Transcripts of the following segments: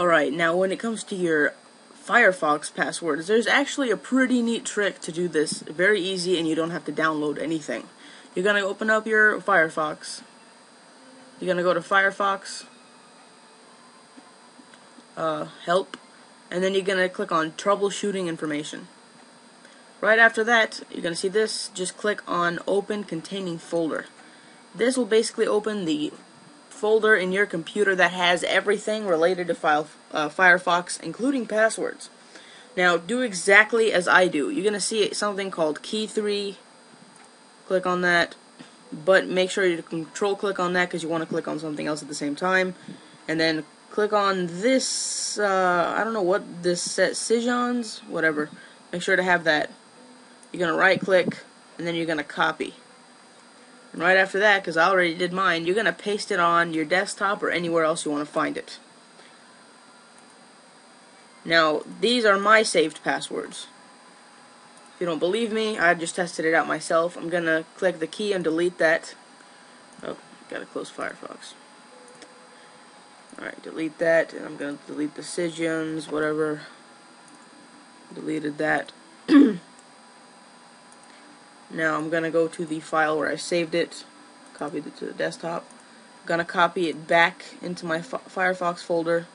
Alright, now when it comes to your Firefox passwords, there's actually a pretty neat trick to do this. Very easy and you don't have to download anything. You're going to open up your Firefox. You're going to go to Firefox, uh, Help, and then you're going to click on Troubleshooting Information. Right after that, you're going to see this, just click on Open Containing Folder. This will basically open the folder in your computer that has everything related to file, uh, Firefox, including passwords. Now, do exactly as I do. You're going to see something called Key3. Click on that. But make sure you control click on that because you want to click on something else at the same time. And then click on this, uh, I don't know what this set, Sijans, whatever. Make sure to have that. You're going to right click, and then you're going to copy. And right after that, because I already did mine, you're going to paste it on your desktop or anywhere else you want to find it. Now, these are my saved passwords. If you don't believe me, I just tested it out myself. I'm going to click the key and delete that. Oh, gotta close Firefox. Alright, delete that, and I'm going to delete the Sigians, whatever. Deleted that. Now I'm going to go to the file where I saved it, copied it to the desktop. I'm going to copy it back into my Firefox folder,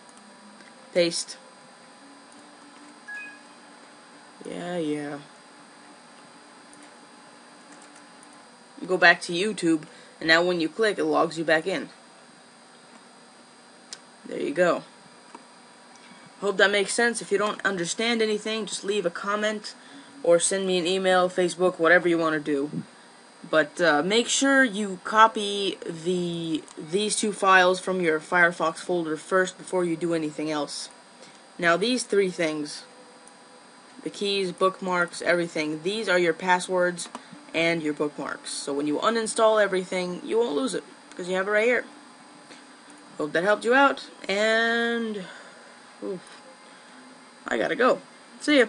paste. Yeah, yeah. You go back to YouTube, and now when you click, it logs you back in. There you go. Hope that makes sense. If you don't understand anything, just leave a comment or send me an email, Facebook, whatever you want to do. But uh, make sure you copy the these two files from your Firefox folder first before you do anything else. Now these three things, the keys, bookmarks, everything, these are your passwords and your bookmarks. So when you uninstall everything, you won't lose it because you have it right here. Hope that helped you out, and oof, I gotta go. See ya.